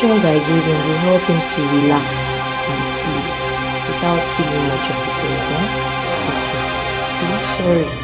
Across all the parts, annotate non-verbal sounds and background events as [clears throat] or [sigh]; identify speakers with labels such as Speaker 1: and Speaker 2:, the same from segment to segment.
Speaker 1: injections I gave him will help him to relax and sleep without feeling much of the pain. Huh? Okay. Sorry. Sorry.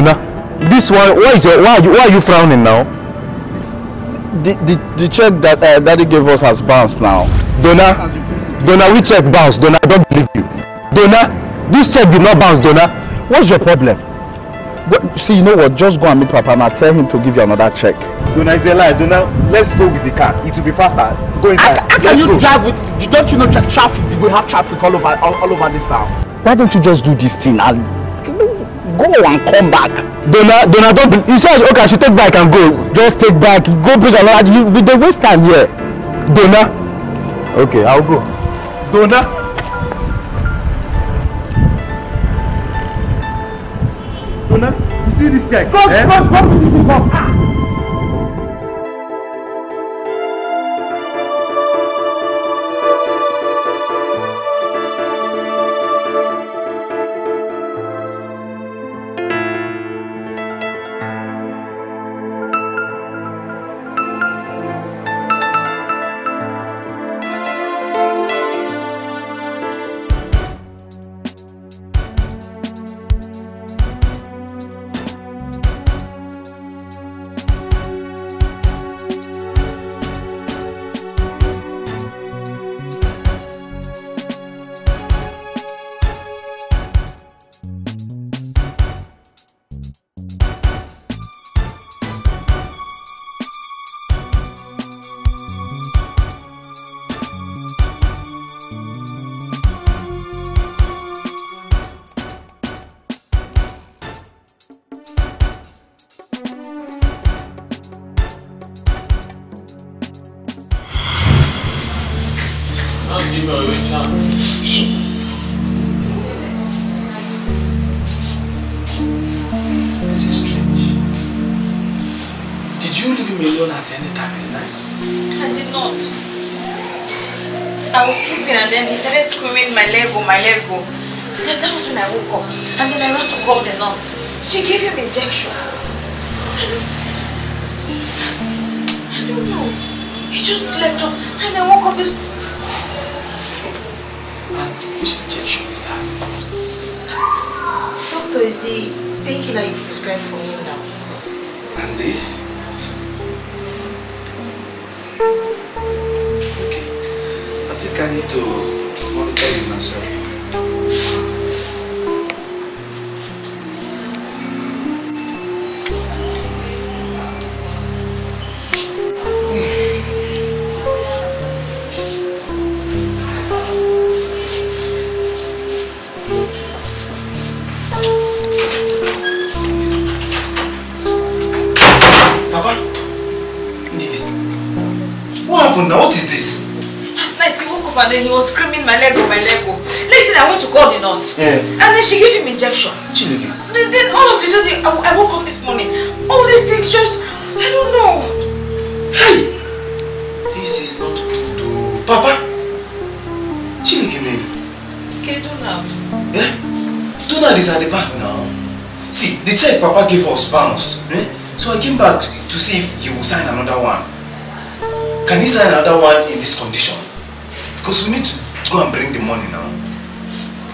Speaker 2: Donna, this one, why is your, why are you, why are you frowning now?
Speaker 3: The, the, the check that uh, daddy gave us has bounced now.
Speaker 2: Donna, Donna, we check bounce. Donna, I don't believe you. Donna, this check did not bounce. Donna, what's your problem?
Speaker 3: But, see, you know what? Just go and meet Papa and I'll tell him to give you another check.
Speaker 2: Donna, it's a lie. Donna, let's go with the car. It will be faster. Go inside.
Speaker 3: How can you drive with? Don't you know tra traffic? We have traffic all over all, all over this town. Why don't you just do this thing and go and come back?
Speaker 2: Donna, Donna, don't. You said okay. I should take back and go. Just take back. Go bring another. You, we dey waste time here. Donna. Okay, I'll go. Donna. Donna, you see this check?
Speaker 3: Go,
Speaker 2: eh?
Speaker 3: go, go, go, go.
Speaker 4: give
Speaker 5: Did you leave him alone at any time in the night?
Speaker 6: I did not. I was sleeping and then he started screaming, my leg, oh, my leg. oh." Then that was when I woke up. And then I ran to call the nurse. She gave him injection. I don't, I don't know. He just slept off and I woke up. His,
Speaker 5: And which injection is that?
Speaker 6: doctor is the painkiller you prescribed for him now.
Speaker 5: And this? Okay. I think I need to monitor myself. What is this?
Speaker 6: Night he woke up and then he was screaming, my leg, oh, my leg. oh." Thing I went to call the nurse.
Speaker 5: Yeah.
Speaker 6: And then she gave him injection.
Speaker 5: Chineke.
Speaker 6: Then, then all of a sudden, I, I woke up this morning. All these things just, I don't know.
Speaker 5: Hey! This is not good, oh. Papa! Chineke, man.
Speaker 6: Okay, don't now.
Speaker 5: Eh? Donald is at the back now. See, the check Papa gave us bounced. Eh? So I came back to see if he will sign another one. Can he sign another one in this condition? Because we need to go and bring the money now.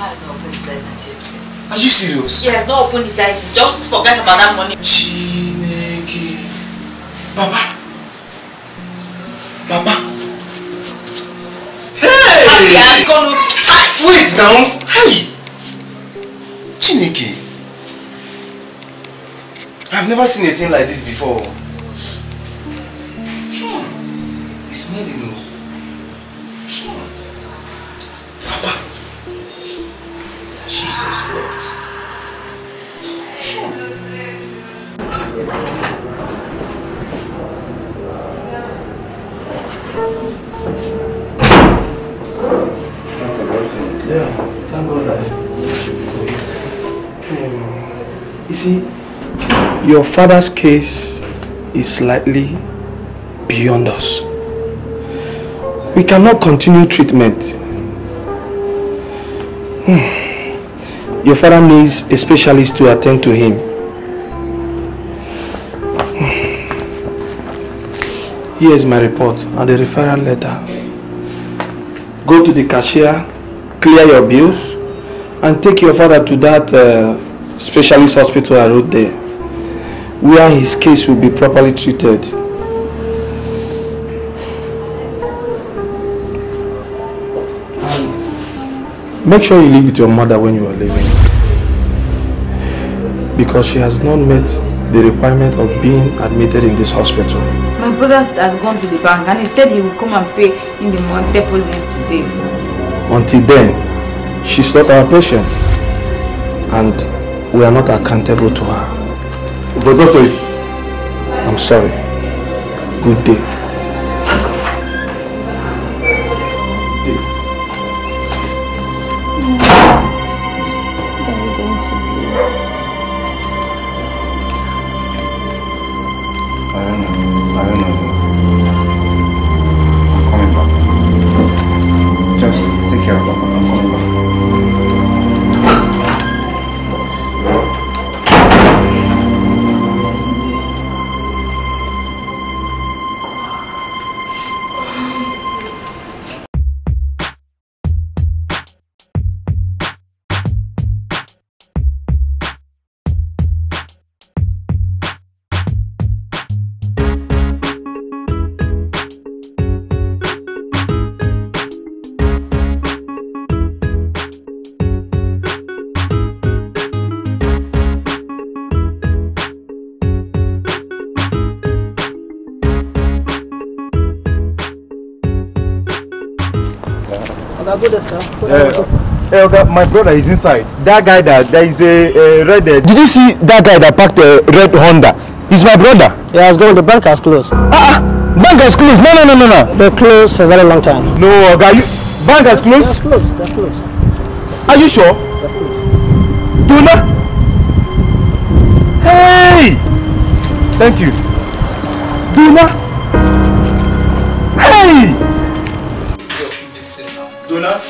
Speaker 6: Papa has not opened his eyes since yesterday.
Speaker 5: Are you serious?
Speaker 6: He has not opened his eyes. Just forget about that money.
Speaker 5: Chineke. Papa. Papa. Hey!
Speaker 6: I'm gonna
Speaker 5: Wait now. Hey! Chineke. I've never seen a thing like this before. It's smelling no. Papa. Jesus what?
Speaker 7: Yeah, thank God that um, you see, your father's case is slightly beyond us. We cannot continue treatment. [sighs] Your father needs a specialist to attend to him. [sighs] Here is my report and the referral letter. Go to the cashier, clear your bills, and take your father to that uh, specialist hospital I wrote there, where his case will be properly treated. Make sure you live with your mother when you are leaving, because she has not met the requirement of being admitted in this hospital.
Speaker 1: My brother has gone to the bank and he said he will come and pay in the month deposit today.
Speaker 7: Until then, she's not our patient and we are not accountable to her. But doctor, I'm sorry. Good day. Hey, okay, my brother is inside. That guy that there is a, a red. Uh, Did you see that guy that parked a red Honda? He's my brother.
Speaker 8: He has gone. The bank has closed.
Speaker 7: Ah, ah, bank has closed. No, no, no, no, no.
Speaker 8: They closed for a very long time.
Speaker 7: No, guy, you bank has closed.
Speaker 8: They're closed. They're closed.
Speaker 7: Are you sure?
Speaker 8: They're closed.
Speaker 7: Duna. Hey, thank you. Duna. Hey.
Speaker 5: Donna? Ah,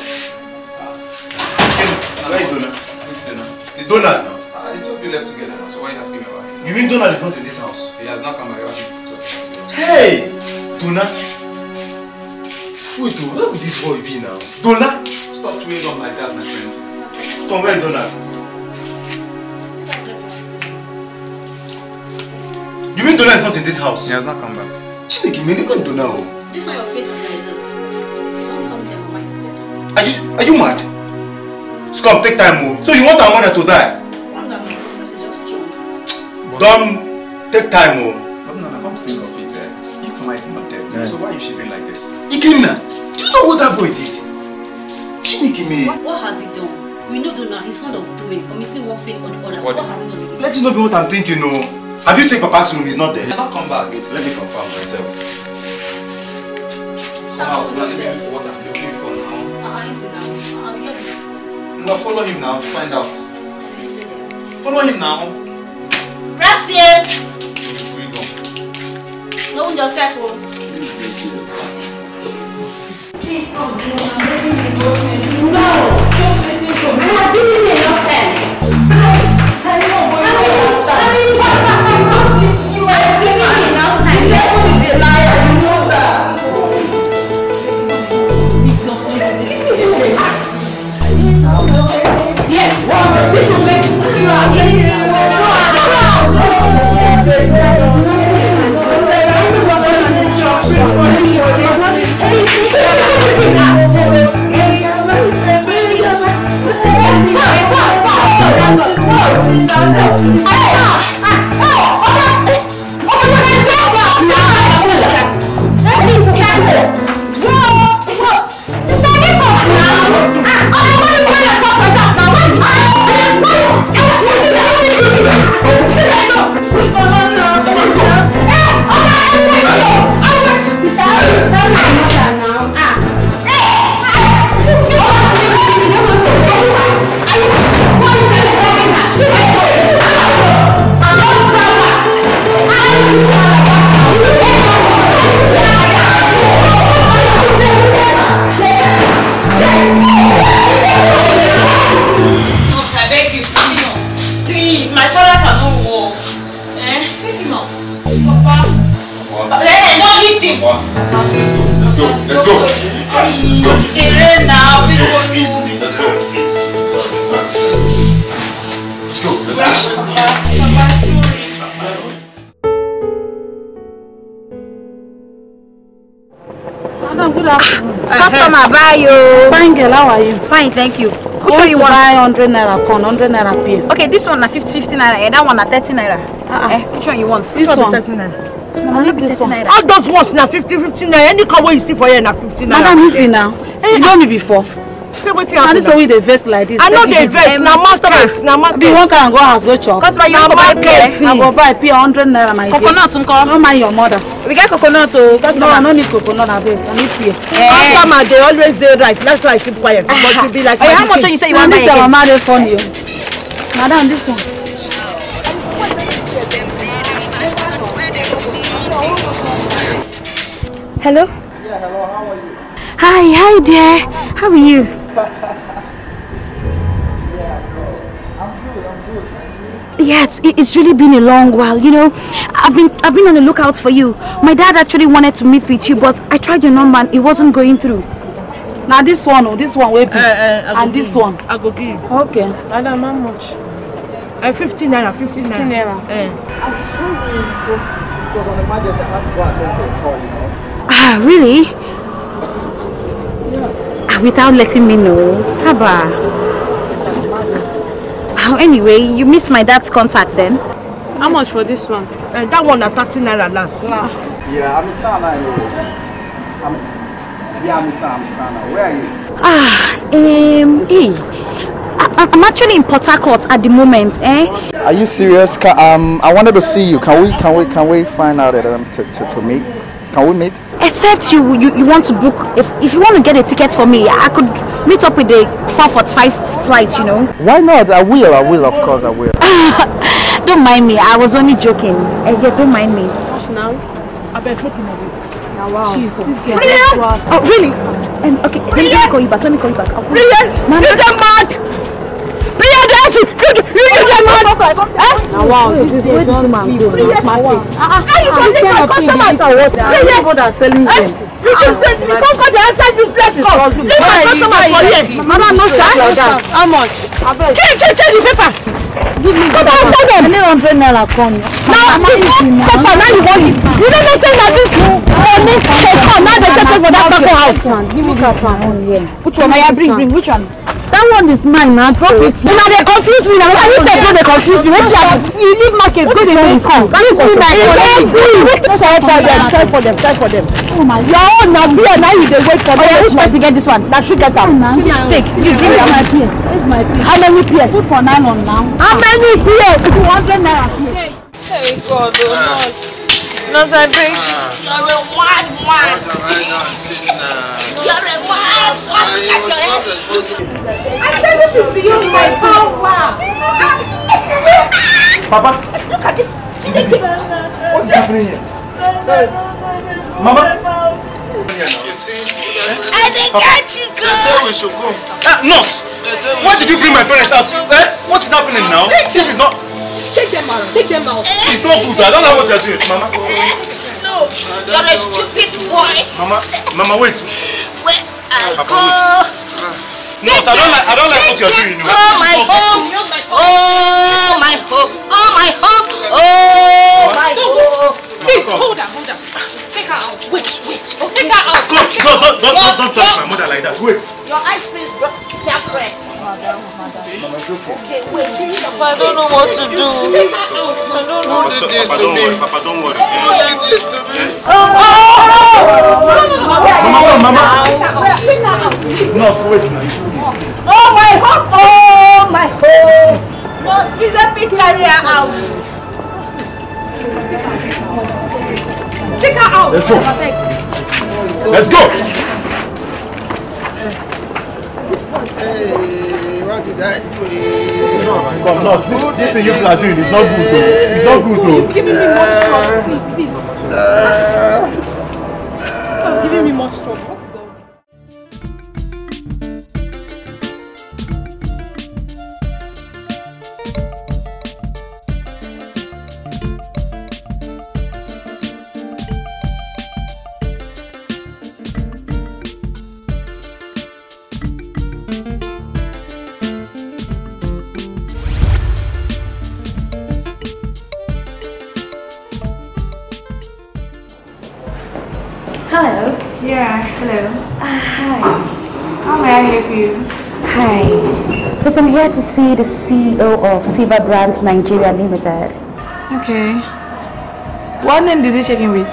Speaker 5: where is Donna? The Donald ah, now.
Speaker 9: The two of you left together now, so why are you asking me about him?
Speaker 5: You mean Donald is not in this house?
Speaker 9: He has not come back ever since the two of you.
Speaker 5: Hey! Donna? Wait, where would this boy be now? Donna?
Speaker 9: Stop chewing gum like that, my friend.
Speaker 5: Come, where is Donald? You mean Donna is not in this house?
Speaker 9: He has not come back.
Speaker 5: Chineke, me nigga Donna oh.
Speaker 10: This one your face is like this.
Speaker 5: Are you, are you mad? Scum, take time oh. So you want our mother to die?
Speaker 10: One that my is just strong.
Speaker 5: Don't take time oh.
Speaker 9: But no, no, come to think of it, eh, if Mama is not dead, so why are you shivering like this?
Speaker 5: Ikenna, do you know what that boy did? Chineke me.
Speaker 10: What, what has he done? We know do Donna, he's fond of doing, committing one thing or the other. So
Speaker 9: What?
Speaker 10: what has he done again?
Speaker 5: Let it not be what I'm thinking no. Have you checked Papa's room? He's not there.
Speaker 9: He has not come back.
Speaker 5: Wait, let me confirm myself.
Speaker 9: Somehow, to not even for what I'm looking for
Speaker 10: You
Speaker 9: down. Follow him now to find out. Follow him now.
Speaker 10: Gracias. Where you go?
Speaker 1: No, just
Speaker 10: set home. No! Don't listen to me!
Speaker 11: Why are people listening to our Fine, thank you. Which one you want? buy 100 naira corn, 100 naira pay. Okay, this one na 50, 50 naira, eh, that one na 30 naira. Eh, which one you want?
Speaker 12: This one.
Speaker 11: No, leave this one.
Speaker 12: All those ones na 50, 50 naira. Any car you see for here na 50 naira.
Speaker 11: Madam, easy now. You know me before.
Speaker 12: Say wetin
Speaker 11: Na
Speaker 12: happen
Speaker 11: this
Speaker 12: now?
Speaker 11: one we dey vex like this.
Speaker 12: I dey
Speaker 11: easy.
Speaker 12: vex, na market, na market.
Speaker 11: Be one can go house go chop.
Speaker 6: Customer, you
Speaker 12: Na
Speaker 6: want to buy beer?
Speaker 11: I go buy pay 100 naira my dear.
Speaker 6: Coconut nko?
Speaker 11: No mind your mother.
Speaker 6: We get coconut oh,
Speaker 11: No, I no need coconut abeg. I need pay.
Speaker 6: Eh.
Speaker 12: Customer, they always do right. That's why I keep quiet. Ah, But you be like,
Speaker 6: hey, how much
Speaker 12: are
Speaker 6: you say you want
Speaker 11: to buy
Speaker 6: again?
Speaker 11: Mama, they phone you. Madam, this one.
Speaker 13: Hello? Yeah, hello, how are you? Hi, hi there. How are you? [laughs] it's really been a long while. You know, I've been I've been on the lookout for you. My dad actually wanted to meet with you, but I tried your number and it wasn't going through.
Speaker 11: Na this one o, this one wey big.
Speaker 12: Eh, eh, I go
Speaker 11: And this
Speaker 12: give
Speaker 11: one.
Speaker 12: I go give.
Speaker 11: Okay. Madam, how much?
Speaker 12: Uh, 50 naira, 50 naira.
Speaker 11: 50 naira.
Speaker 12: Eh.
Speaker 13: Ah, really? Ah, Without letting me know. Haba. Oh, anyway, you missed my dad's contact then.
Speaker 11: How much for this one?
Speaker 12: Uh, that one na 30 naira last.
Speaker 3: Yeah, I'm in town now. I'm, yeah, I'm in town. I'm in town now. Where are you?
Speaker 13: Ah, um, hey. I, I'm actually in Port Harcourt at the moment, eh?
Speaker 3: Are you serious? Um, I wanted to see you. Can we, can we, can we find out um, to, to, to meet? Can we meet?
Speaker 13: Except you, you, you want to book, if, if you want to get a ticket for me, I could meet up with the 445 flight, you know.
Speaker 3: Why not? I will. I will. Of course, I will. [laughs]
Speaker 13: Don't mind me, I was only joking. Eh, yeah, don't mind me.
Speaker 11: Now?
Speaker 12: Abeg, make una wait.
Speaker 11: Now wow. Jesus. This girl.
Speaker 13: Brilliant! Oh, really? Um, okay, let me, let me call you back, let me call you back. You.
Speaker 12: Brilliant! You get mad! Brilliant! you you you get mad.
Speaker 11: na wow this is a john man go na market.
Speaker 12: how you go
Speaker 11: see
Speaker 12: your customers or what.
Speaker 11: the
Speaker 12: years
Speaker 11: old as telling them.
Speaker 12: you go you go go dey outside this place come leave my customer for here.
Speaker 11: mama no sha how much.
Speaker 12: change change change the paper.
Speaker 11: give me
Speaker 12: the paper
Speaker 11: i need one hundred naira come.
Speaker 12: na the paper na you want? give you don't know say na this money dey come Now dey take pay for that taco house.
Speaker 11: give me the paper.
Speaker 13: which one. I bring bring which one.
Speaker 11: that one is mine man. drop it.
Speaker 12: una they come confuse me now. You say no dey confuse me. Wetin happen? You leave market go dey make come. Give me my money. No say try them, try for them, try for them.
Speaker 11: Oh my
Speaker 12: Your own na beer, now you dey wait for
Speaker 13: Oh yeah,
Speaker 12: them.
Speaker 13: which person get this one?
Speaker 12: Na she get am.
Speaker 13: Take, you drink am.
Speaker 11: my beer? Where's my beer?
Speaker 12: How many beer?
Speaker 11: Put for nylon now.
Speaker 12: How many beer?
Speaker 11: 200 naira beer.
Speaker 6: Hey God, oh nurse. Nurse, I beg. You're a mad man. You're a mad man. Look at your head.
Speaker 11: I said this is beyond my power.
Speaker 3: Papa,
Speaker 6: Look at this.
Speaker 3: what's happening here? Mama.
Speaker 10: You see?
Speaker 6: I didn't catch you,
Speaker 10: They say
Speaker 6: girl.
Speaker 10: we should go.
Speaker 5: Ah, nurse!
Speaker 10: They
Speaker 5: Why did you bring my parents out? Eh? What is happening now? This is not.
Speaker 14: Take them out. Take them out.
Speaker 5: It's not good. I don't know what you're doing. Mama.
Speaker 6: No, you're a stupid boy.
Speaker 5: Mama. Mama, wait.
Speaker 6: Where I
Speaker 5: Papa,
Speaker 6: go. Ah.
Speaker 5: Nurse, I don't like I don't like what you're doing. you know.
Speaker 6: Oh my home. Oh my home. Oh my home. Oh my home.
Speaker 14: Please, hold her, hold her. Take her out.
Speaker 6: Wait, wait.
Speaker 14: Take her out.
Speaker 5: Go, go, don't, don't, don't, don't touch my mother like that. Wait.
Speaker 6: Your eyes, please, bro. Careful. See, I don't know what to do.
Speaker 14: Out.
Speaker 10: Who
Speaker 5: Papa,
Speaker 10: did
Speaker 5: so,
Speaker 10: this
Speaker 5: Papa,
Speaker 10: to
Speaker 5: don't worry. Papa, don't worry.
Speaker 10: Who did this to me?
Speaker 5: Mama, Mama. Nurse, wait.
Speaker 6: Oh my home. Oh my home. Nurse, please let me carry her out.
Speaker 14: Take her out.
Speaker 5: Let's go. Let's go.
Speaker 10: Hey,
Speaker 5: Come, nurse. This, this thing you people are doing is not good, though. It's not good, though.
Speaker 14: Giving me much trouble, please, please. Stop giving me much trouble.
Speaker 13: Here to see the CEO of Silver Brands Nigeria Limited.
Speaker 15: Okay. What name did you check in with?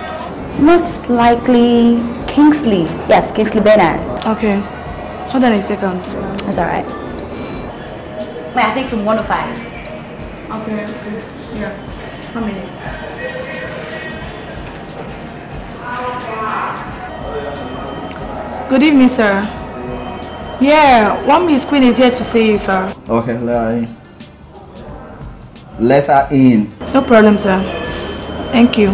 Speaker 13: Most likely Kingsley. Yes, Kingsley Bernard.
Speaker 15: Okay. Hold on a second.
Speaker 13: That's alright. Wait, I think from 105.
Speaker 15: Okay, okay. Yeah. One minute. Good evening, sir. Yeah, one Miss Queen is here to see you, sir.
Speaker 3: Okay, let her in. Let her in.
Speaker 15: No problem, sir. Thank you.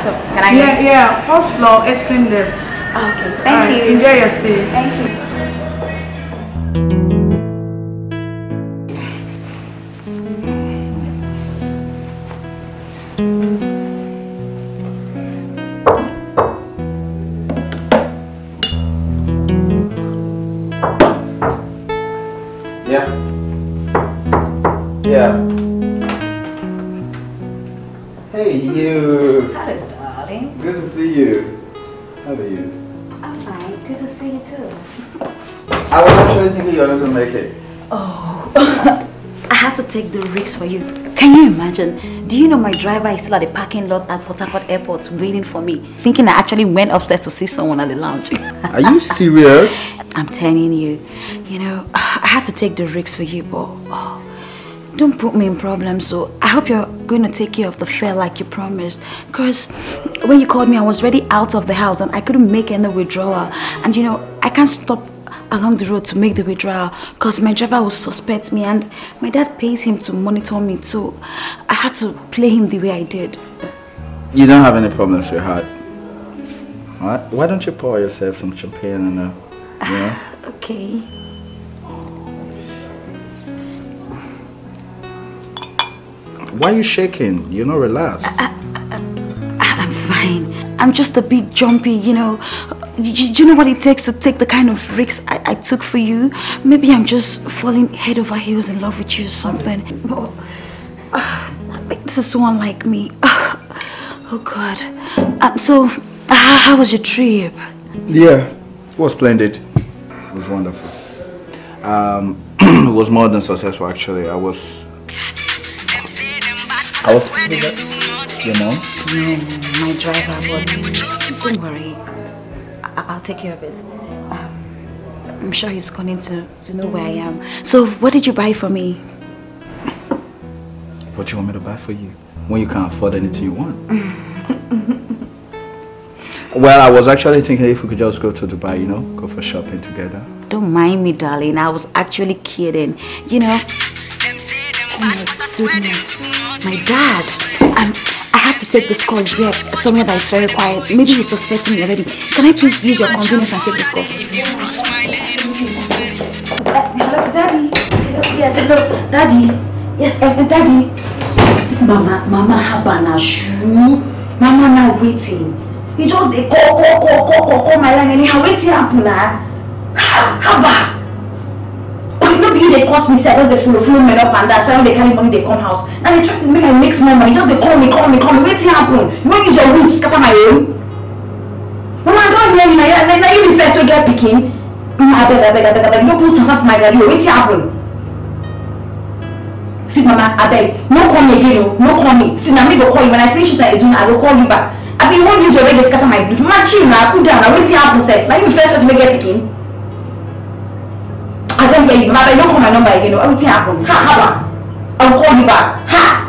Speaker 13: So, can I
Speaker 15: Yeah, yeah. First floor, ice cream left.
Speaker 13: Okay, thank
Speaker 15: Alright,
Speaker 13: you.
Speaker 15: Enjoy your stay.
Speaker 13: Thank you. For you. Can you imagine? Do you know my driver is still at the parking lot at Port Harcourt Airport waiting for me, thinking I actually went upstairs to see someone at the lounge.
Speaker 3: Are you serious? [laughs]
Speaker 13: I'm telling you, you know, I had to take the risk for you, but oh, don't put me in problems. So I hope you're going to take care of the fare like you promised. Because when you called me, I was already out of the house and I couldn't make any withdrawal. And you know, I can't stop along the road to make the withdrawal because my driver will suspect me and my dad pays him to monitor me so I had to play him the way I did.
Speaker 3: You don't have any problems, with sweetheart. Alright, why don't you pour yourself some champagne and uh, you know? [sighs]
Speaker 13: Okay.
Speaker 3: Why are you shaking? You're not relaxed.
Speaker 13: I'm fine. I'm just a bit jumpy, you know. Do you know what it takes to take the kind of risks I, I took for you? Maybe I'm just falling head over heels in love with you or something. Oh, ah, this is so unlike me. Ah, Oh God. Um, so, how, how was your trip?
Speaker 3: Yeah, it was splendid. It was wonderful. Um, [clears throat] it was more than successful actually. I was. I was. You know?
Speaker 13: No, my driver, but don't worry. I, I'll take care of it. Um, I'm sure he's going to, to know where I am. So, what did you buy for me?
Speaker 3: What you want me to buy for you? When you can't afford anything you want. [laughs] Well, I was actually thinking if we could just go to Dubai, you know, go for shopping together.
Speaker 13: Don't mind me, darling. I was actually kidding. You know. Oh my goodness. My dad. Um, I have to take this call here, somewhere that is very quiet. Maybe he's suspecting me already. Can I please use your convenience and take this call? Hello, daddy. Yes, hello, daddy. Yes, uh, daddy. Mama, mama, habana shoe. Mama now waiting. He just dey call, call, call, call, call, call my line anyhow. Wetin happen na? Ha, haba. No be you dey cost me sef, just dey follow follow men up and down, say when they carry money dey come house. Na dey try make I make small money, just dey call me, call me, call me. Wetin happen? You wan use your wind scatter my own? Mama, I don hear you na, na, na you be first wey get pikin. Mama, abeg, abeg, abeg, abeg, no put sansan for my garri o. Wetin happen? See, mama, abeg, no call me again o, no call me. See, na me go call you when I finish it I dey I go call you back. Abi you wan use your way dey scatter my blues? Mama, chill na, cool down na, wetin happen sef? Na you be first person wey get pikin? I don't hear you. Mama, you don't call my number again. Everything happened. Ha, haba. I'll call you back. Ha.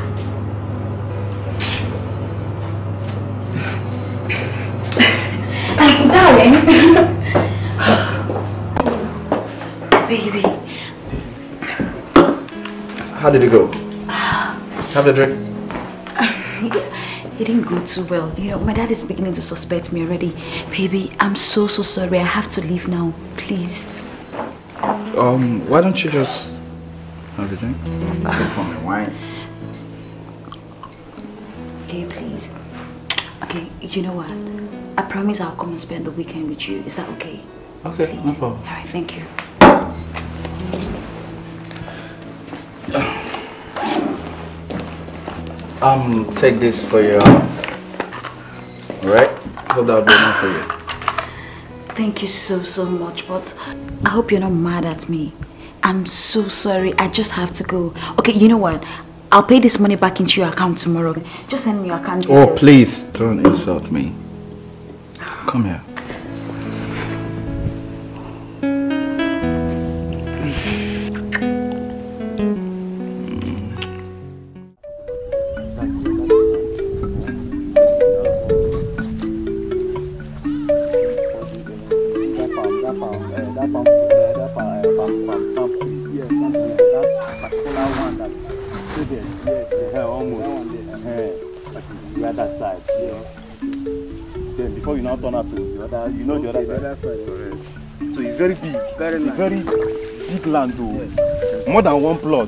Speaker 13: [laughs] Like, darling. Baby.
Speaker 3: How did it go? Have a drink.
Speaker 13: It didn't go too well. You know, my dad is beginning to suspect me already. Baby, I'm so, so sorry. I have to leave now. Please.
Speaker 3: Um, why don't you just have a drink? Sip for me wine.
Speaker 13: Okay, please. Okay, you know what? I promise I'll come and spend the weekend with you. Is that okay?
Speaker 3: Okay, no problem.
Speaker 13: All right, thank you.
Speaker 3: Um, take this for your. Alright?
Speaker 16: Hope that will be enough for you.
Speaker 13: Thank you so, so much, but I hope you're not mad at me. I'm so sorry. I just have to go. Okay, you know what? I'll pay this money back into your account tomorrow. Just send me your account oh, details.
Speaker 16: Oh, please don't insult me. Come here.
Speaker 5: More than one plot.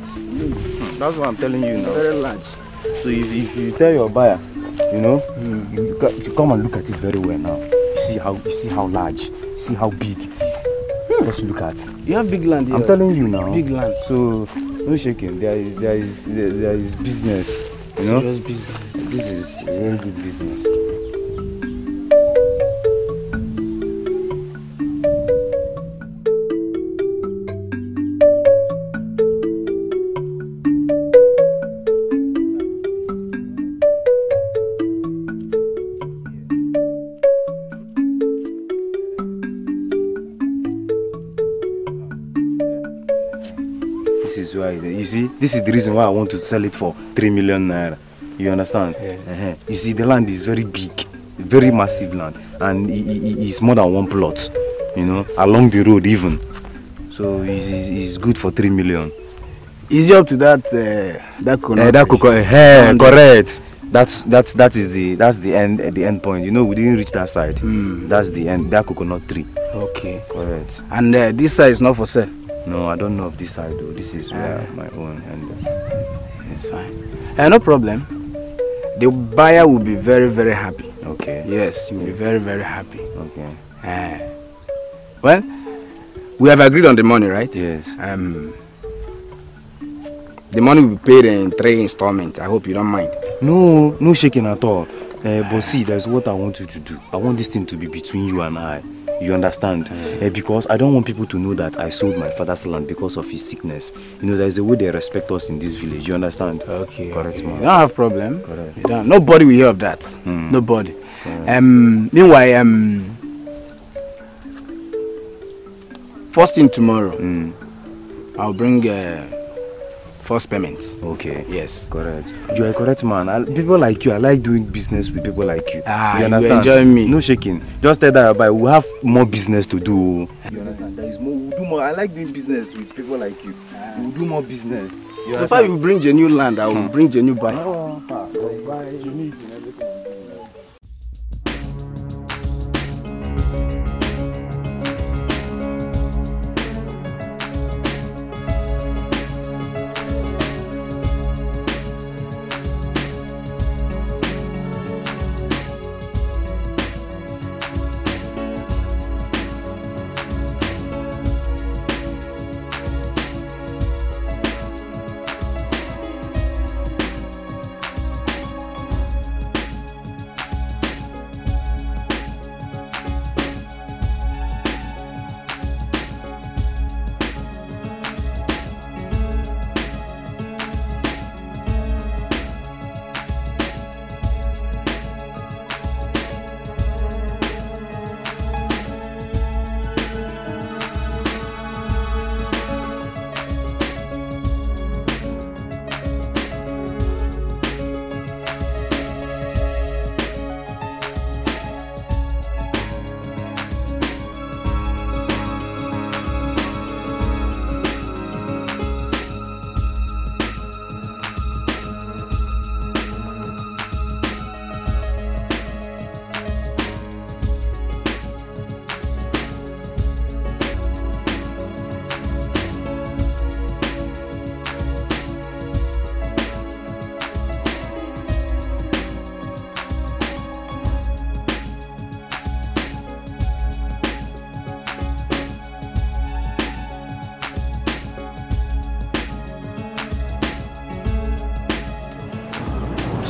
Speaker 5: That's what I'm telling you now.
Speaker 16: Very large.
Speaker 5: So if, if you tell your buyer, you know, you, co- you come and look at it very well now. You see how you see how large, you see how big it is. Just look at.
Speaker 16: You have big land here.
Speaker 5: I'm telling you now.
Speaker 16: Big land.
Speaker 5: So no shaking. There is there is there, there is business. You know.
Speaker 16: Serious business.
Speaker 5: This is very good business. This is the reason why I want to sell it for three million naira. You understand? Uh-huh. You see, the land is very big, very massive land, and it, it, it's more than one plot. You know, along the road even. So it's, good for three million.
Speaker 16: Is it up to that uh, that coconut?
Speaker 5: Eh, that
Speaker 16: tree?
Speaker 5: coco, eh,
Speaker 16: Round
Speaker 5: correct. That's that's that is the that's the end the end point. You know, we didn't reach that side. That's the end. That coconut tree.
Speaker 16: Okay.
Speaker 5: Correct.
Speaker 16: And uh, this side is not for sale.
Speaker 5: No, I don't know of this side though. This is where my own and.
Speaker 16: It's fine. Uh, no problem. The buyer will be very very happy.
Speaker 5: Okay.
Speaker 16: Yes, you'll be very very happy.
Speaker 5: Okay.
Speaker 16: Uh, well, we have agreed on the money, right?
Speaker 5: Yes.
Speaker 16: Um, the money will be paid in three installments. I hope you don't mind.
Speaker 5: No, no shaking at all. Uh, but see, that's what I want you to do. I want this thing to be between you and I. You understand? Uh, because I don't want people to know that I sold my father's land because of his sickness. You know, there's a way they respect us in this village. You understand?
Speaker 16: Okay.
Speaker 5: Correct,
Speaker 16: You
Speaker 5: man.
Speaker 16: don't have problem.
Speaker 5: Correct.
Speaker 16: Don't- Nobody will hear of that.
Speaker 5: Hmm.
Speaker 16: Nobody. Um, meanwhile, um, first thing tomorrow,
Speaker 5: Hmm.
Speaker 16: I'll bring uh, first payment.
Speaker 5: Okay.
Speaker 16: Yes.
Speaker 5: Correct. You are a correct man. I, people like you, I like doing business with people like you.
Speaker 16: Ah,
Speaker 5: you
Speaker 16: you
Speaker 5: understand?
Speaker 16: enjoy me.
Speaker 5: No shaking. Just tell that but we'll have more business to do. You understand? There is more. We'll do more. I like doing business with people like you. We'll do more business. You
Speaker 16: If I will bring a new land, I will bring a new buyer.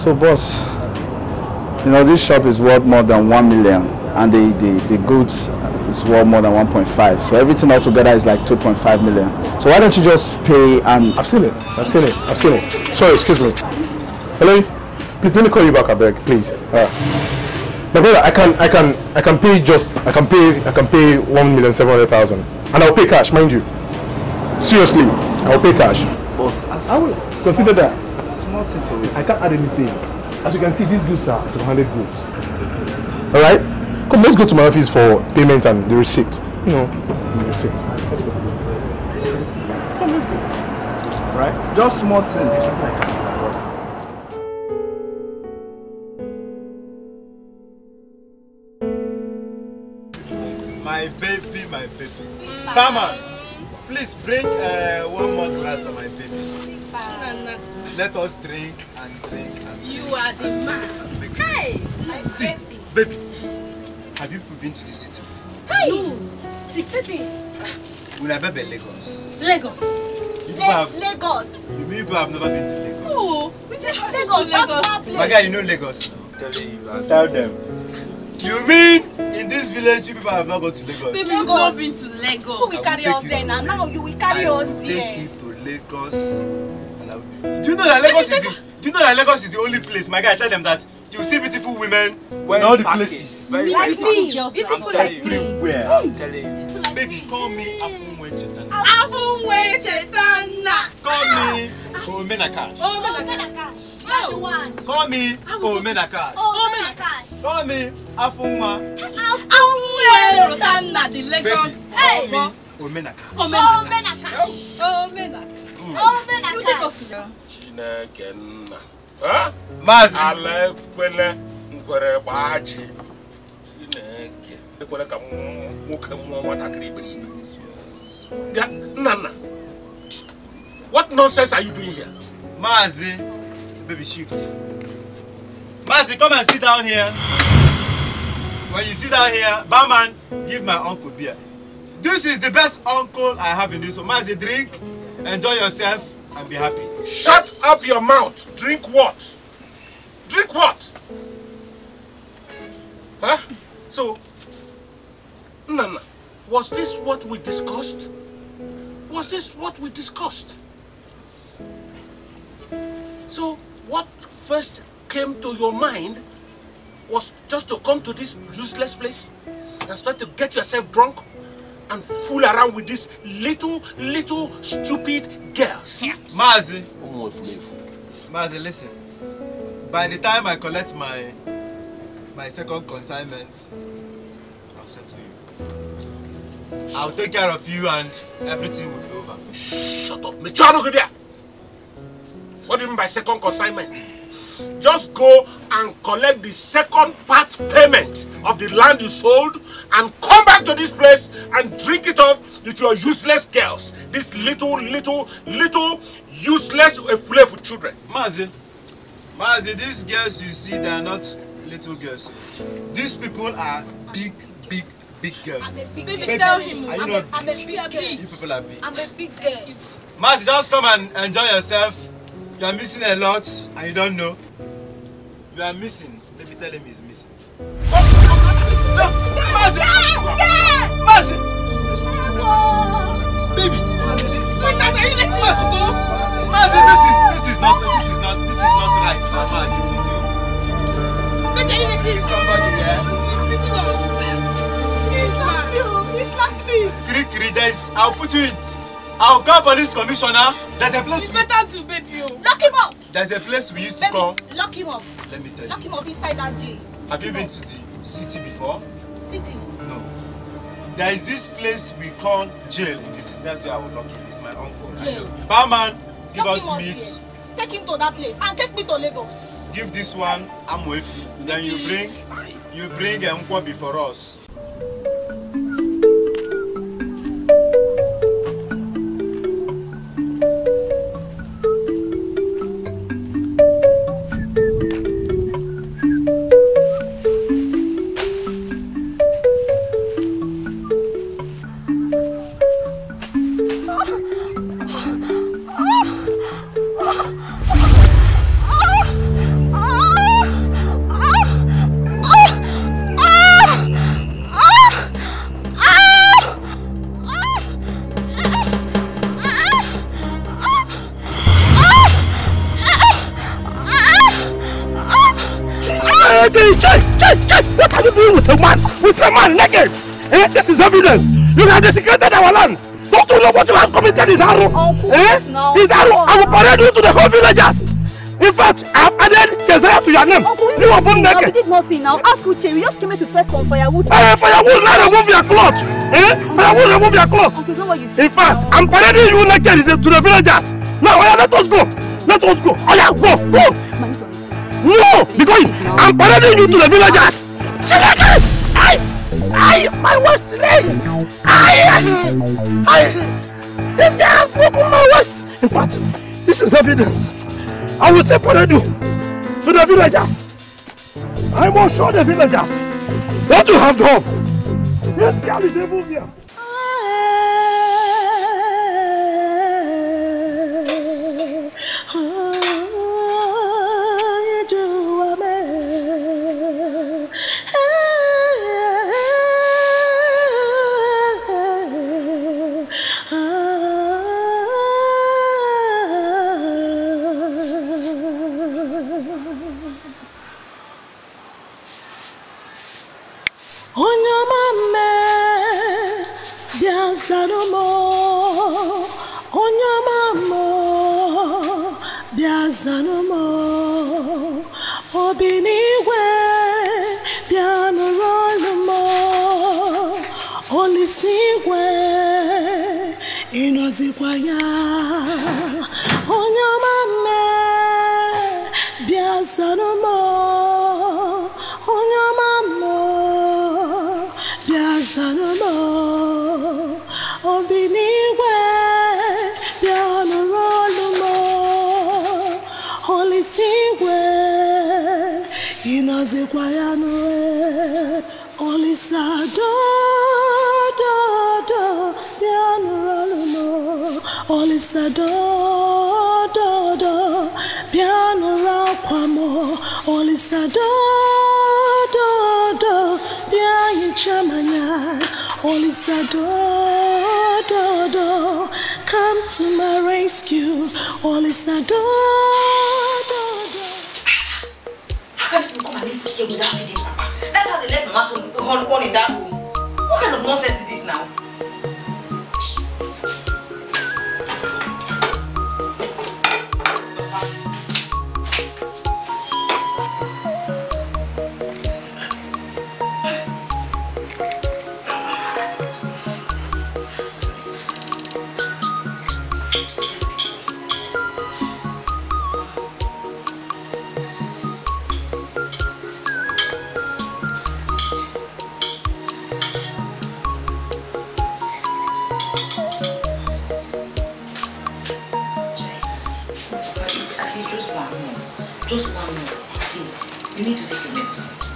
Speaker 3: So boss, You know, this shop is worth more than 1 million and the, the, the goods is worth more than 1.5. So everything altogether is like 2.5 million. So why don't you just pay and...
Speaker 17: I've seen it. I've seen it. I've seen it. Sorry, excuse me. Hello? Please let me call you back, I beg, please. Uh, my brother, I can, I can, I can pay just, I can pay, I can pay one million seven hundred thousand, and I'll pay cash, mind you. Seriously, I'll pay cash.
Speaker 3: Boss,
Speaker 17: I will consider that.
Speaker 3: Small thing to it.
Speaker 17: I can't add anything. As you can see, these goods are 700 goods. All right, come, let's go to my office for payment and the receipt. You know, the receipt. Let's go. Come, let's go.
Speaker 3: Right? Just small thing.
Speaker 9: My baby, my baby. Barman, please bring uh, one more glass for my baby. Let us drink and drink and
Speaker 14: You are the man. Hey!
Speaker 9: See, baby, have you been to the city before?
Speaker 14: Hey! No. City.
Speaker 9: Una bebe Lagos.
Speaker 14: Lagos.
Speaker 9: You people have,
Speaker 14: Lagos.
Speaker 9: you people have never been to Lagos.
Speaker 14: Oh, Lagos. That's one place.
Speaker 9: My guy, you know Lagos. Tell them. You mean in this village you people have not gone to Lagos?
Speaker 14: Baby, you've not been to Lagos. Who will carry us there now? Now you will carry us there.
Speaker 9: take you to Lagos. Do you know that Lagos is the Do you know that Lagos is the only place? My guy, tell them that you see beautiful women in all the places.
Speaker 14: Like me. Beautiful like me.
Speaker 9: Everywhere. I'm telling you. Baby, call me Afunwe Chetana.
Speaker 14: Afunwe Chetana.
Speaker 9: Call me Omenakash.
Speaker 14: Oh, Menakash. That's the one.
Speaker 9: Call me Omenakash.
Speaker 14: Oh, Menakash.
Speaker 9: Call me Afunwa.
Speaker 14: Afunwe Chetana, the Lagos.
Speaker 9: Baby, call me Omenakash.
Speaker 14: Oh, Menakash. Menakash. Menakash.
Speaker 18: Chineke nna.
Speaker 9: Maazị.
Speaker 18: Ala ekwele nkwere gbaa ji. Chineke ekwele ka nwoke mụọ nwatakịrị iberibe. Nna nna. What nonsense are you doing here?
Speaker 9: Maazị, baby shift. Maazị, come and sit down here. When you sit down here, barman, give my uncle beer. This is the best uncle I have in this one. Maazị, drink, enjoy yourself, and be happy.
Speaker 18: Shut up your mouth. Drink what? Drink what? Huh? So, Nana, was this what we discussed? Was this what we discussed? So, what first came to your mind was just to come to this useless place and start to get yourself drunk and fool around with these little, little stupid girls.
Speaker 9: Maazị, Maazị, listen. By the time I collect my my second consignment, I'll settle you. I'll take care of you and everything will be over.
Speaker 18: Shut up. Mechano go there. What do you mean by second consignment? Just go and collect the second part payment of the land you sold and come back to this place and drink it off with your useless girls. These little, little, little useless for children.
Speaker 9: Maazị, Maazị, these girls you see, they are not little girls. These people are big, big, big girls.
Speaker 14: Baby, tell him.
Speaker 9: are you
Speaker 14: I'm,
Speaker 9: not
Speaker 14: a, I'm a big girl.
Speaker 9: You people are big.
Speaker 14: I'm a big girl.
Speaker 9: Maazị, just come and enjoy yourself. You are missing a lot and you don't know. You are missing. Baby, tell him he's missing. Look, Maazị! Maazị! Baby!
Speaker 14: Sweetheart, are you letting us go?
Speaker 9: Maazị, this is this is not this is not this is not right now, Maazị.
Speaker 14: Baby, are you letting?
Speaker 9: Somebody here.
Speaker 14: He's beating us. He's slapped you. He slapped me.
Speaker 9: Kiri Kiri, there's I'll put you in. I'll call police commissioner. There's a place
Speaker 14: It's
Speaker 9: we,
Speaker 14: better to baby you. Lock him up.
Speaker 9: there's a place we used to call.
Speaker 14: Lock him up.
Speaker 9: Let me tell
Speaker 14: Lock
Speaker 9: you.
Speaker 14: him up inside that jail.
Speaker 9: Have you been to the city before?
Speaker 14: City.
Speaker 9: No. There is this place we call jail in the city. That's where I will lock him. It's my uncle.
Speaker 14: Jail.
Speaker 9: Barman, give
Speaker 14: Lock
Speaker 9: us meat.
Speaker 14: Take him to that place and take me to Lagos.
Speaker 9: Give this one amoefi. Then you bring you bring nkwobi for us.
Speaker 17: Evidence. You have desecrated our land. Don't you know what you have committed is Aro? Eh? Is Aro? I will parade you to the whole villagers. In fact, I have added Keziah to your name. You are born
Speaker 12: Now, we
Speaker 17: naked.
Speaker 12: did nothing now. Ask Uche. We just came here to fetch some firewood.
Speaker 17: Eh, firewood, now remove your cloth. Eh? Firewood, remove your cloth.
Speaker 12: Okay, don't worry.
Speaker 17: In fact, I'm parading you naked to the villagers. Now, Oya, let us go. Let us go. Oya, go, go. No, because I'm parading you to the villagers. Chineke! eléyìí máa wọ sí lẹ́yìn ayé ayé if you have broken my words. In part this is evidence. I will say Fodedu to the villagers. I will show the villagers what you have done.
Speaker 19: This they are the devil here. Just one more. Please. You need to take your medicine.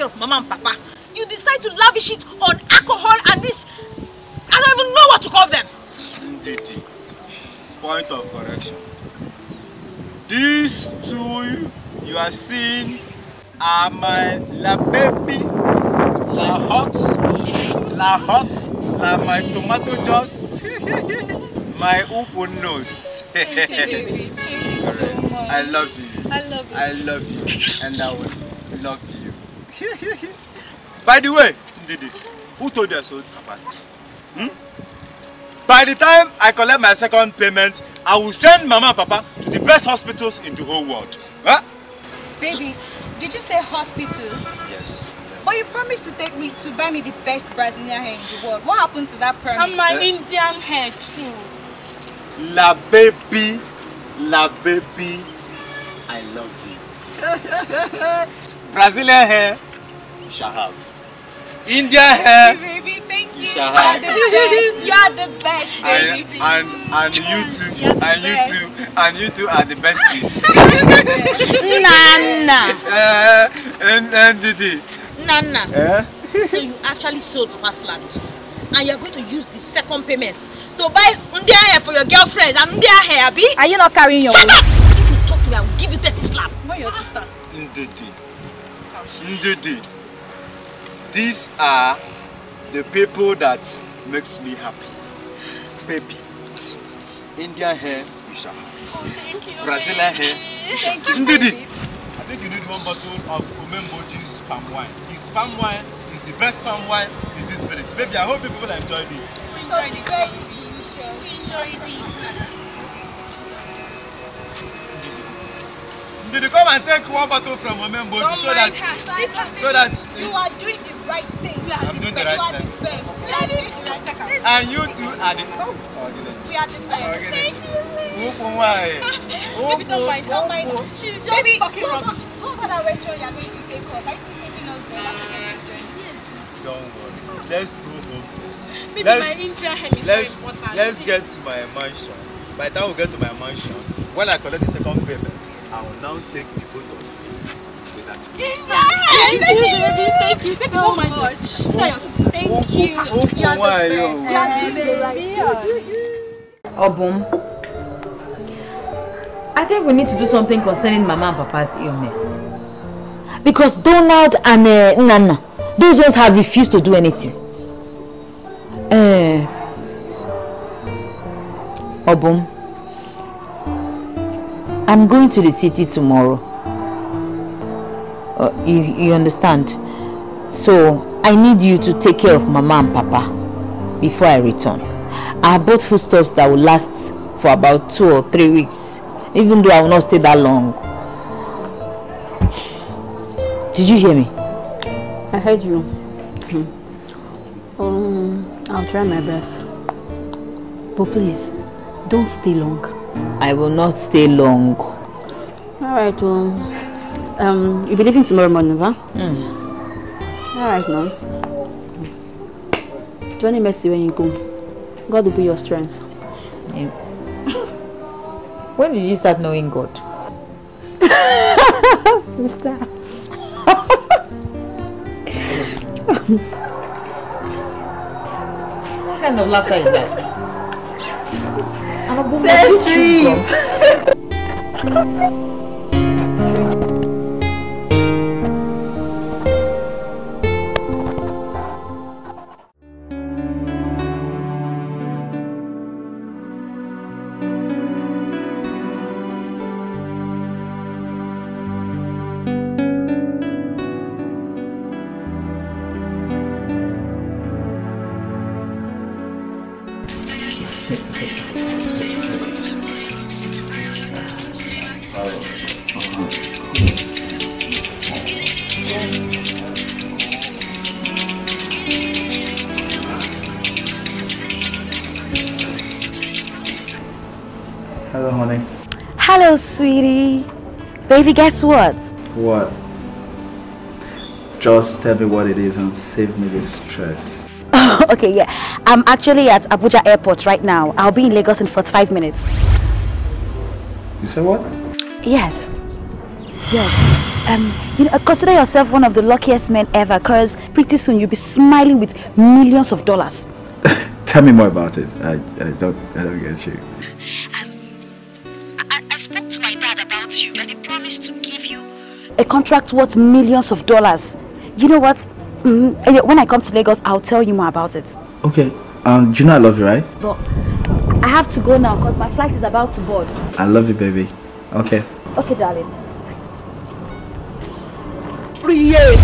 Speaker 19: Care of Mama and Papa, you decide to lavish it on alcohol and this... I don't even know what to call them.
Speaker 9: Ndidi. Point of correction. These two you are seeing are my la baby, la hot, la hot, la my tomato juice, my upo nose. [laughs] Correct. I love you.
Speaker 14: I love you.
Speaker 9: I love you. And I will. By the way, Ndidi, who told you I sold Papa's? Hmm? By the time I collect my second payment, I will send Mama and Papa to the best hospitals in the whole world. Huh?
Speaker 14: Baby, did you say hospital?
Speaker 9: Yes.
Speaker 14: But you promised to take me to buy me the best Brazilian hair in the world. What happened to that promise?
Speaker 20: And my
Speaker 9: Eh?
Speaker 20: Indian hair too.
Speaker 9: La baby, la baby, I love you. [laughs] Brazilian hair, you shall have. Indian hair,
Speaker 14: Baby, thank
Speaker 9: you
Speaker 14: you.
Speaker 9: shall have.
Speaker 14: the best. The best,
Speaker 9: And,
Speaker 14: baby.
Speaker 9: and, and you
Speaker 14: the
Speaker 9: and you two, and you two are the besties. [laughs]
Speaker 19: Nana!
Speaker 9: Eh, and, and Didi.
Speaker 19: Nana!
Speaker 9: Eh?
Speaker 19: So you actually sold Papa's land. And you're going to use the second payment to buy Ndia hair for your girlfriend and Ndia hair, Abi?
Speaker 14: Are you not carrying your
Speaker 19: Shut up! If you talk to me, I will give you 30 slap.
Speaker 14: Not your sister.
Speaker 9: Ndidi. Ndidi. These are the people that makes me happy. Baby. Indian hair, you shall have. Brazilian hair, you shall have. Ndidi. I think you need one bottle of Omembo G's palm wine. His palm wine is the best palm wine in this village. Baby, I hope you people enjoyed it.
Speaker 20: We enjoyed it, baby. We enjoyed it.
Speaker 9: Ndidi, come and take one bottle from Omembo G so that so that
Speaker 14: You are doing the right thing.
Speaker 9: I'm doing the right
Speaker 14: You are
Speaker 9: thing.
Speaker 14: the best. You are the right thing.
Speaker 9: And you two are the oh, oh,
Speaker 14: We are the best.
Speaker 9: Thank you. Nwanyị. [laughs]
Speaker 14: Baby, don't mind, don't mind. She's just Baby, talking rubbish. Go over that restaurant you are going to take us. Are you still taking us there? Yes.
Speaker 9: Don't worry. Let's go home first.
Speaker 20: Baby,
Speaker 9: let's,
Speaker 20: my Indian hair is
Speaker 9: let's,
Speaker 20: very important.
Speaker 9: Let's get to my mansion. By the time we get to my mansion, when I collect the second payment, I will now take the both of you to that place.
Speaker 14: Thank you. Thank you so much. Thank you. You are the
Speaker 9: nwanyị o.
Speaker 14: best.
Speaker 13: Obum, I think we need to do something concerning Mama and Papa's illness.
Speaker 1: Because Donald and uh, Nana, those ones have refused to do anything. Uh, Obum, I'm going to the city tomorrow. Uh, you, you understand? So, I need you to take care of Mama and Papa before I return. I have bought foodstuffs that will last for about two or three weeks, even though I will not stay that long. Did you hear me?
Speaker 21: I heard you. um, I'll try my best. But please, don't stay long.
Speaker 1: I will not stay long.
Speaker 21: Alright, well, um, you'll be leaving tomorrow morning, huh? Alright, now. Johnny mercy when you go. God will be your strength.
Speaker 1: Yeah. [laughs] when did you start knowing God? [laughs]
Speaker 21: Sister.
Speaker 1: What kind of laughter is that?
Speaker 3: Hello, [laughs]
Speaker 13: Baby, guess what?
Speaker 3: What? Just tell me what it is and save me the stress. [laughs]
Speaker 13: okay, yeah. I'm actually at Abuja Airport right now. I'll be in Lagos in 45 minutes.
Speaker 3: You say what?
Speaker 13: Yes. Yes. Um, you know, consider yourself one of the luckiest men ever because pretty soon you'll be smiling with millions of dollars. [laughs]
Speaker 3: Tell me more about it. I, I don't I don't get you.
Speaker 13: A contract worth millions of dollars. You know what? Mm, eh, when I come to Lagos, I'll tell you more about it.
Speaker 3: Okay. Um, do you know I love you, right?
Speaker 13: But I have to go now because my flight is about to board.
Speaker 3: I love you, baby. Okay.
Speaker 13: Okay, darling.
Speaker 12: Priye!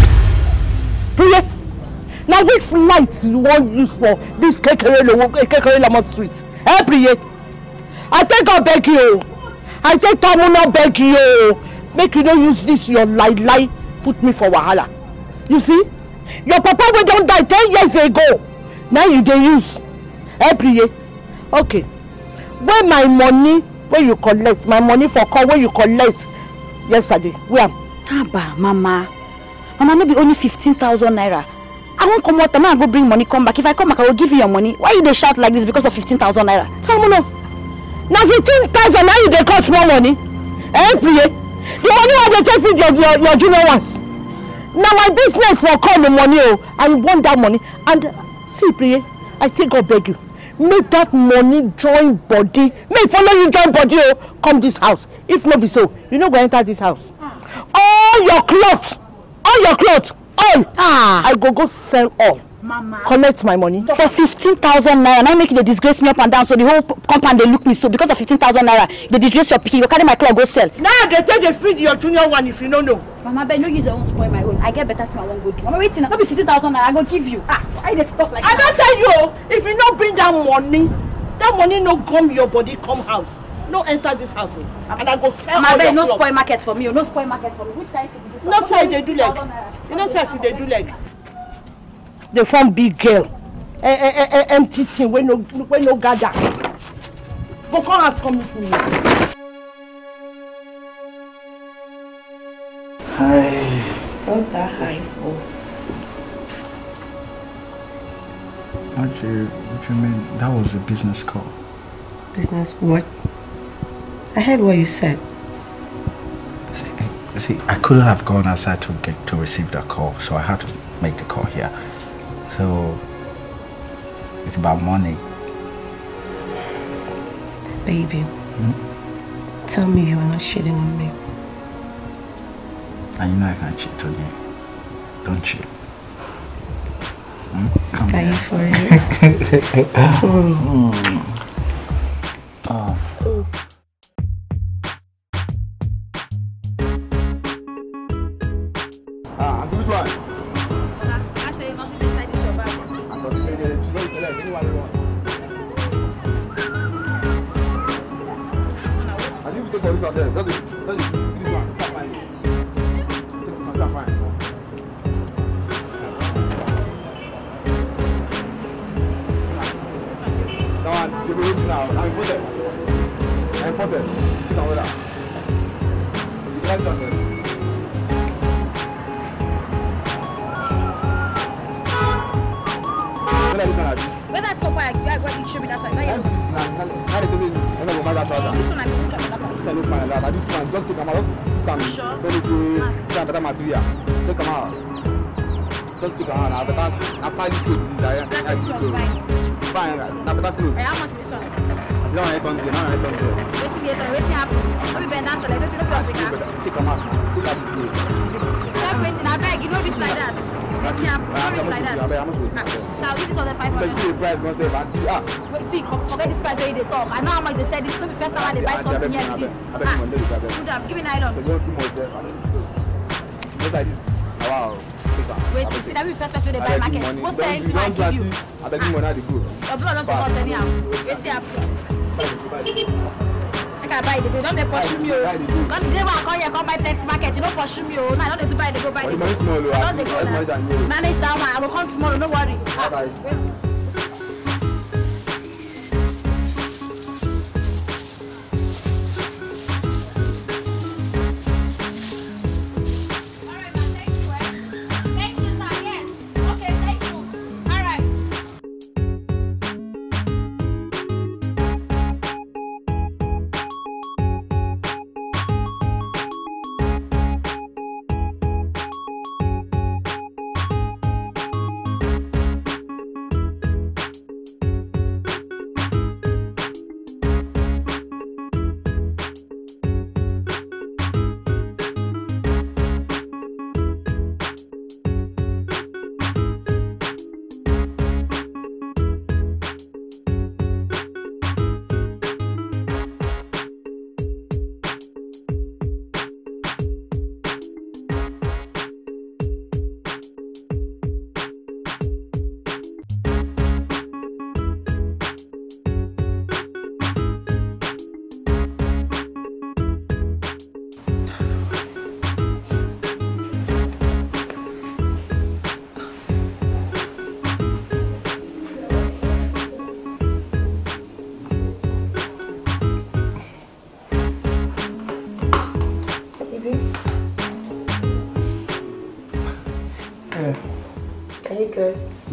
Speaker 12: Priye! Now which light you wan use for this kekere lowo street? Eh Priye? I take God beg you I take Tamuno beg you Make you no use this your lie lie put me for wahala. You see? Your papa wey don die ten years ago na you dey use. Eh Priye? Okay. Where my money wey you collect my money for call wey you collect yesterday where am?
Speaker 13: Haba, mama. Mama, no be only 15,000 naira. I won't come out and I go bring money come back. If I come back, I will give you your money. Why you dey shout like this because of 15,000 naira?
Speaker 12: Tell me no. Na fifteen thousand na you dey cost more money. Eh Priye? The money wey dey take feed your your your junior ones. Na my business for call the money o. I want that money and see Priye, I take God beg you. Make that money join body. Make follow you join body o. Come this house. If no be so, you no go enter this house. All your cloth, all your cloth, all. Ah. I go go sell all.
Speaker 13: Mama.
Speaker 12: Collect my money.
Speaker 13: For 15,000 naira, now make you dey disgrace me up and down so the whole compound dey look me so because of 15,000 naira, they disgrace your pikin, you carry my cloth go sell.
Speaker 12: Now they take dey feed your junior one if you no know.
Speaker 13: Mama, abeg no use your own spoil my own. I get better thing I wan go do. Mama, wetin na? No be 15,000 naira, I go give you. Ah, why you dey talk like
Speaker 12: I
Speaker 13: that?
Speaker 12: don tell you o, if you no bring that money, that money no come your body come house. No enter this house o. And I go sell
Speaker 13: Mama,
Speaker 12: all
Speaker 13: abeg
Speaker 12: your
Speaker 13: no
Speaker 12: cloth.
Speaker 13: spoil market for me o, no spoil market for me. Which kind thing be this?
Speaker 12: You know say I dey do leg. You know say I still dey do leg. Dey form big girl. Eh, eh, eh, empty thing wey no wey no gather. Go come house come meet me.
Speaker 3: Hi.
Speaker 22: What's that high for?
Speaker 3: What do you what do you mean? That was a business call.
Speaker 22: Business what? I heard what you said.
Speaker 3: See, I couldn't have gone outside to get to receive that call, so I had to make the call here. So it's about money.
Speaker 22: Baby,
Speaker 3: Hmm?
Speaker 22: tell me you're not cheating on me.
Speaker 3: And you know I can't cheat on you. Don't cheat. Hmm? Come
Speaker 22: Are you
Speaker 3: here.
Speaker 22: for real? [laughs]
Speaker 3: Hmm. Oh.
Speaker 20: Manage that one. I will come tomorrow. No worry.
Speaker 23: Bye bye.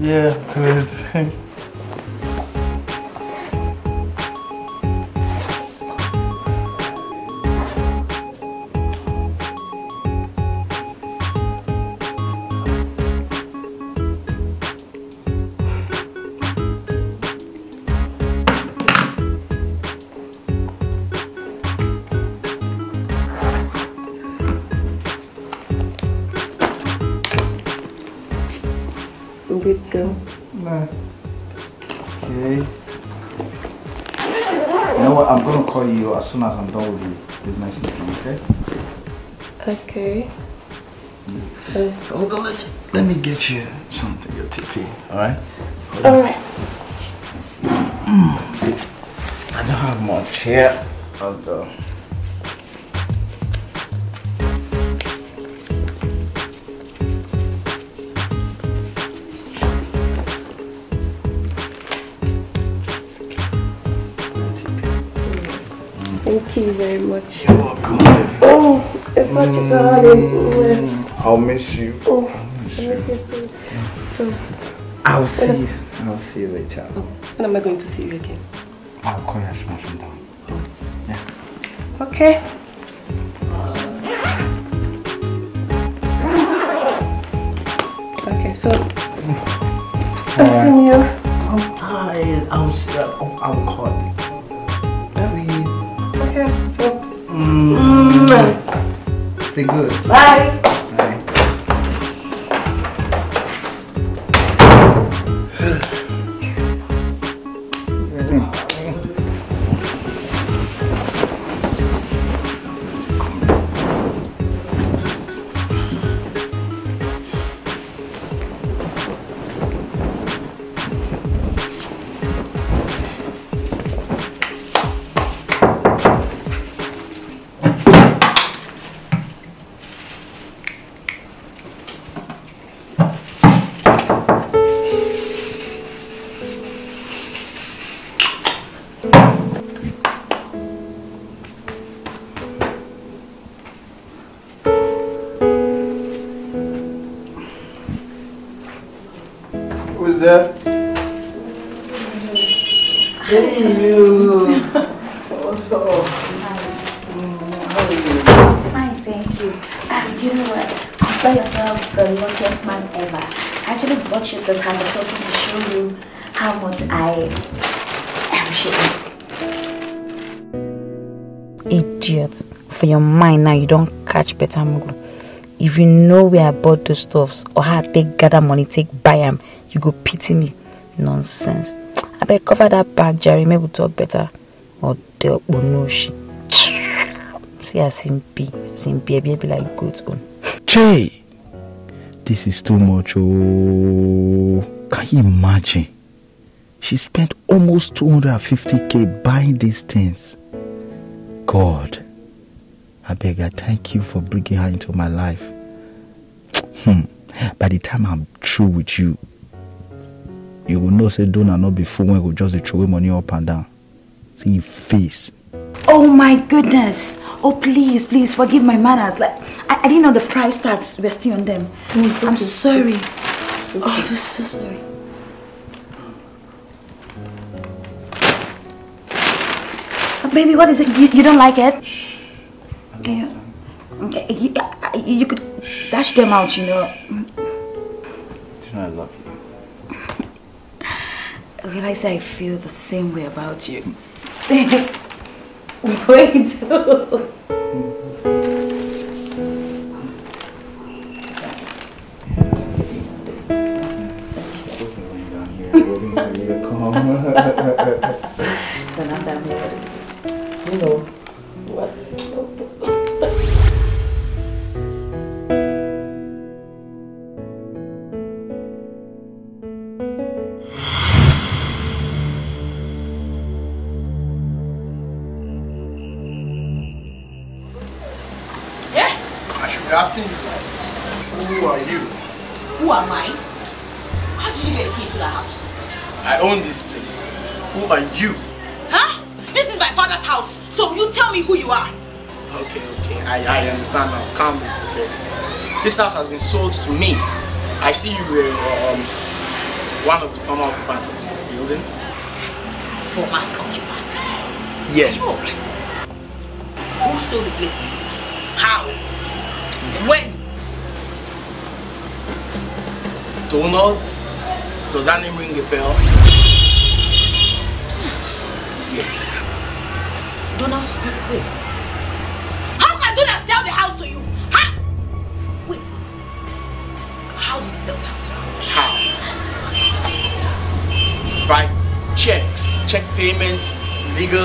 Speaker 3: Yeah, soon as I'm done with the business meeting, okay? Hmm.
Speaker 15: Okay.
Speaker 3: Hold on, let me, let me get you something, your TP, alright?
Speaker 15: Alright. Hmm.
Speaker 3: I don't have much here.
Speaker 15: Thank you very much.
Speaker 3: You're welcome.
Speaker 15: Oh, it's such a darling.
Speaker 3: Mm, I'll miss you.
Speaker 15: Oh, I'll miss, I miss you. too. So,
Speaker 3: I'll uh, see you. I'll see you later.
Speaker 15: Oh, when am I going to see you again?
Speaker 3: I'll call you as soon as Yeah.
Speaker 15: Okay. Okay, so I'll right. see you.
Speaker 3: I'm tired. I'll, I'll, I'll call you.
Speaker 15: Okay. So,
Speaker 3: mm. mm. Pretty good.
Speaker 15: Bye.
Speaker 22: If you know where I bought those stuffs or how I take gather money, take buy them, you go pity me. Nonsense. I better cover that bag, Jerry. Maybe we'll talk better. Or the Onoshi. [sniffs] See, I seem be. Seem be, like goat's own. [laughs]
Speaker 3: Che, this is too much. Oh, can you imagine? She spent almost 250k buying these things. God, I beg, I thank you for bringing her into my life. Hmm. By the time I'm through with you, you will know say Donna not be fool when we just throw away money up and down. See your face.
Speaker 13: Oh my goodness. Oh please, please forgive my manners. Like I, I didn't know the price tags were still on them. I'm sorry. Oh, I'm so sorry. Oh, baby, what is it? You, you don't like it? Okay. Okay, You, you could dash them out, you know.
Speaker 3: Do I love you?
Speaker 13: I say I feel the same way about you. [laughs] Wait. Then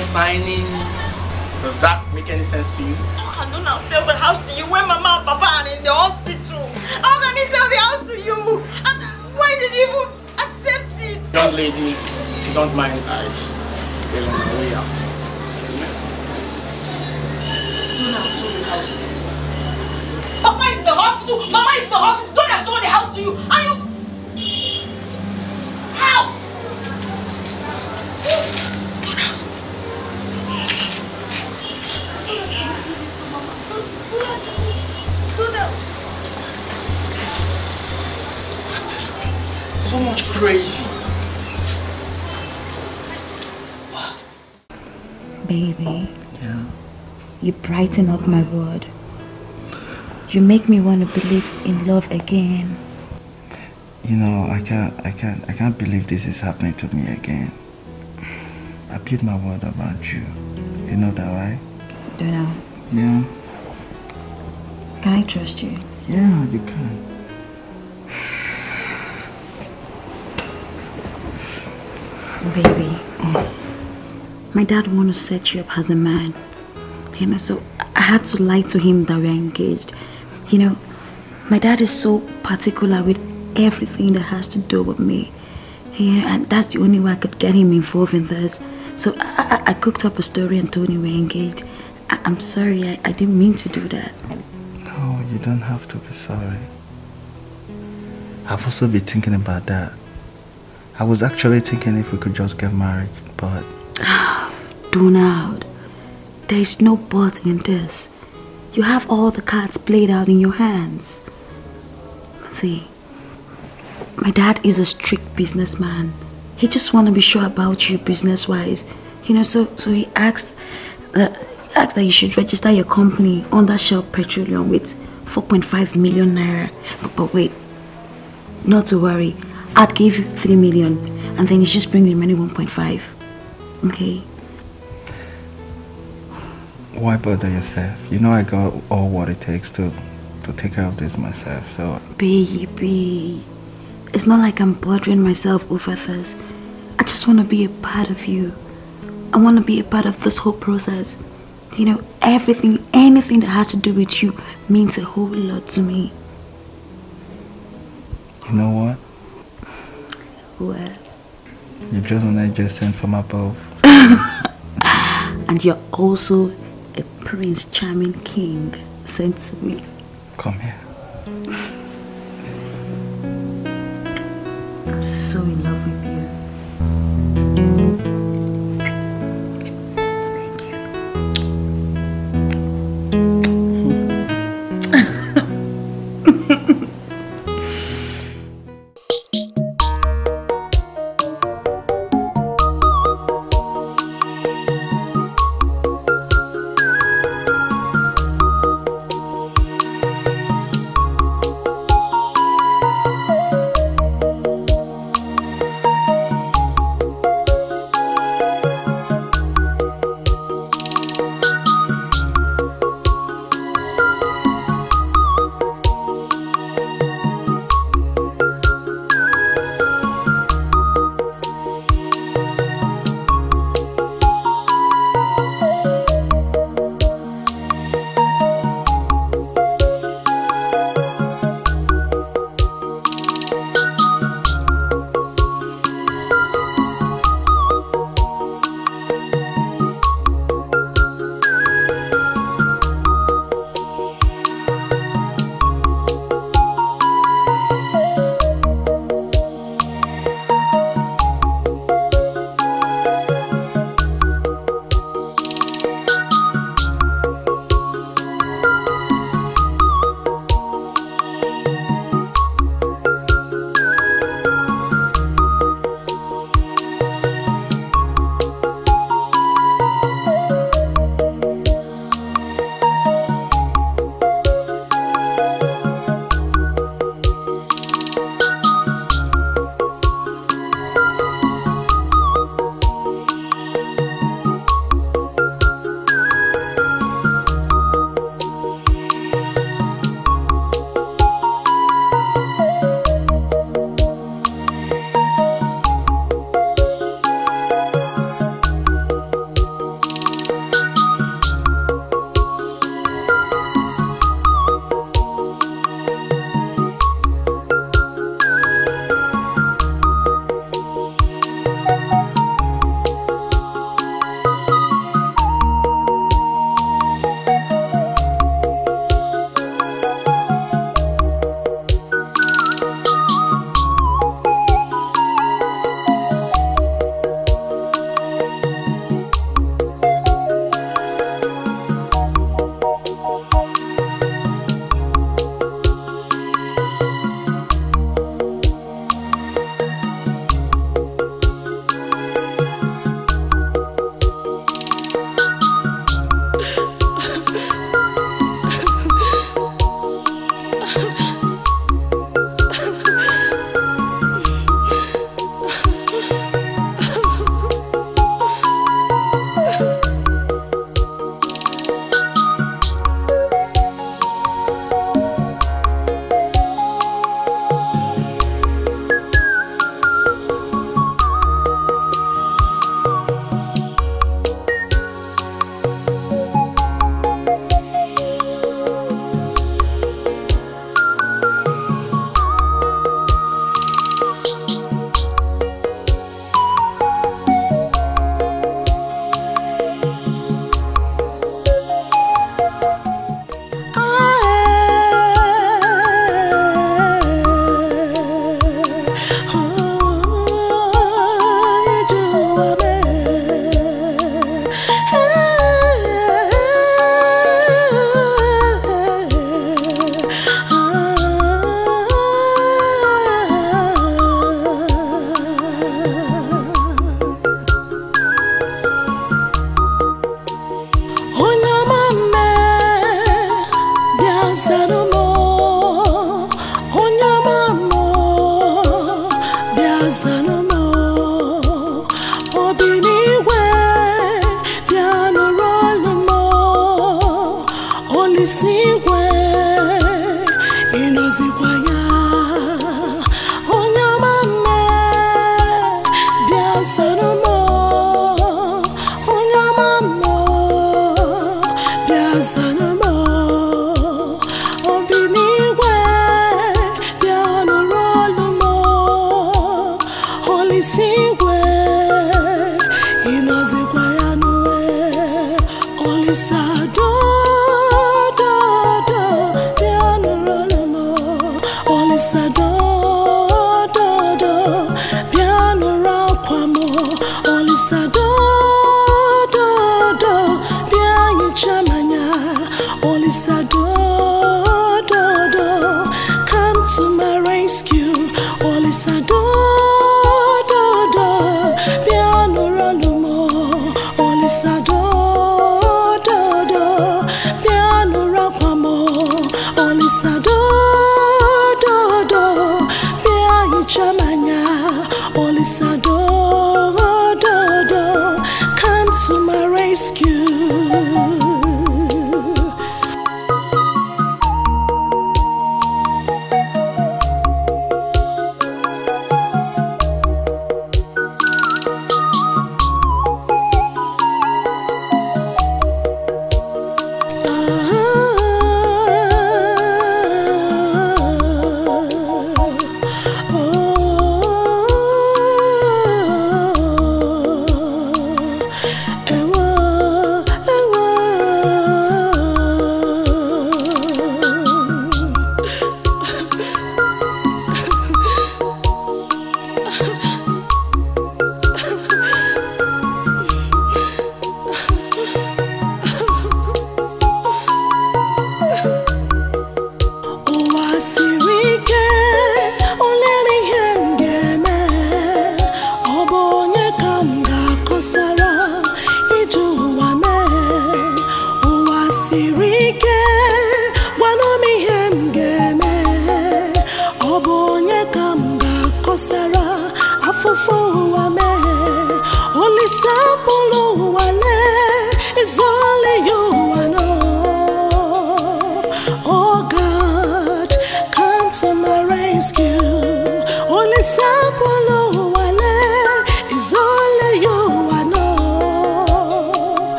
Speaker 7: signing. Does that make any sense to you?
Speaker 19: How can Donald sell the house to you when Mama and Papa are in the hospital? How can he sell the house to you? And uh, why did you even accept it?
Speaker 7: Young lady, if you don't mind, I is on my way out. Excuse me.
Speaker 19: Donald sold the house to you. Papa is in the hospital. Mama is in the hospital. Donald sold the house to you. And you... How?
Speaker 7: So much crazy.
Speaker 13: Baby. Yeah. You brighten up my world. You make me want to believe in love again.
Speaker 3: You know, I can't, I can't, I can't believe this is happening to me again. I put my world about you. You know that, right?
Speaker 13: Do you know?
Speaker 3: Yeah.
Speaker 13: Can I trust you?
Speaker 3: Yeah, you can.
Speaker 13: Baby. Mm. My dad want to set you up as a man. You know, so I had to lie to him that we're engaged. You know, my dad is so particular with everything that has to do with me. You know, and that's the only way I could get him involved in this. So I, I, I cooked up a story and told him we're engaged. I, I'm sorry, I, I didn't mean to do that.
Speaker 3: No, you don't have to be sorry. I've also been thinking about that. I was actually thinking if we could just get married, but [gasps]
Speaker 13: Donald, there is no but in this. You have all the cards played out in your hands. See, My dad is a strict businessman. He just want to be sure about you business-wise. You know, so so he asked that asked that you should register your company under Shell Petroleum with 4.5 million naira. But, but wait, not to worry. I'd give you 3 million and then you just bring the money 1.5. Okay?
Speaker 3: Why bother yourself? You know I got all what it takes to to take care of this myself. So
Speaker 13: Baby, it's not like I'm bothering myself over this. I just want to be a part of you. I want to be a part of this whole process. You know, everything, anything that has to do with you means a whole lot to me.
Speaker 3: you know what?
Speaker 13: What?
Speaker 3: You're just an angel sent from above. [laughs]
Speaker 13: And you're also a prince charming king sent to me.
Speaker 3: Come here.
Speaker 13: I'm so in love